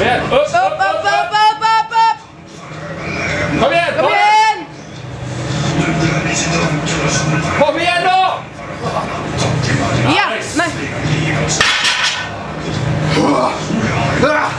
Bien. Up, up, up, up, up, up, up. Muy bien, muy bien. Muy bien, no. Ya, más. Ah.